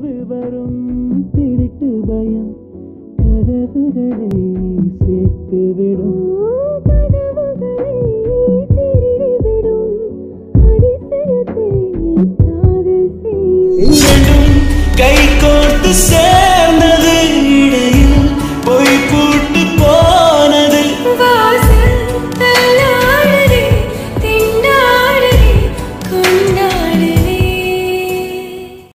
இரவு வரும் திருட்டு பயம். கதவுகளை சேர்த்து விடும். கை கோர்த்து